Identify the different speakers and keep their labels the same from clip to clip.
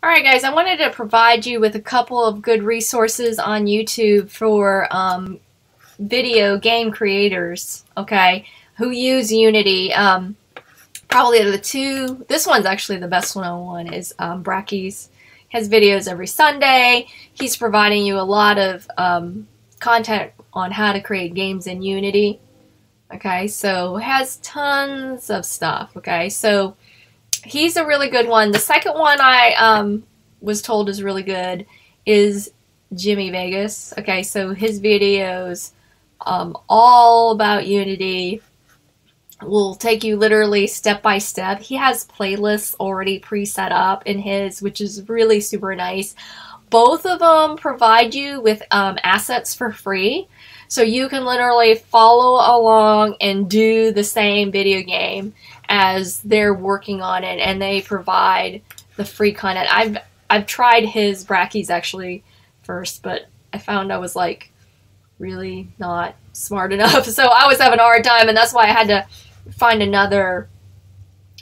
Speaker 1: Alright guys, I wanted to provide you with a couple of good resources on YouTube for um, video game creators, okay, who use Unity. Um, probably the two, this one's actually the best one on one, is um, Brackeys. Has videos every Sunday. He's providing you a lot of um, content on how to create games in Unity. Okay, so has tons of stuff. Okay, so he's a really good one. The second one I um, was told is really good is Jimmy Vegas. Okay, so his videos, um, all about Unity, will take you literally step by step. He has playlists already pre-set up in his, which is really super nice. Both of them provide you with um, assets for free. So you can literally follow along and do the same video game as they're working on it and they provide the free content. I've I've tried his brackeys actually first, but I found I was like really not smart enough. So I was having a hard time and that's why I had to find another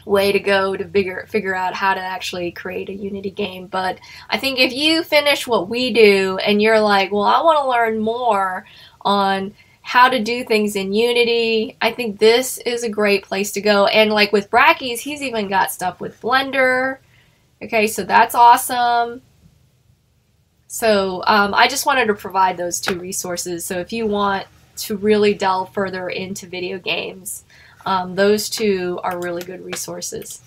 Speaker 1: way to go to figure figure out how to actually create a Unity game. But I think if you finish what we do and you're like, well, I want to learn more on how to do things in Unity. I think this is a great place to go. And like with Brackeys, he's even got stuff with Blender. Okay, so that's awesome. So um, I just wanted to provide those two resources. So if you want to really delve further into video games, um, those two are really good resources.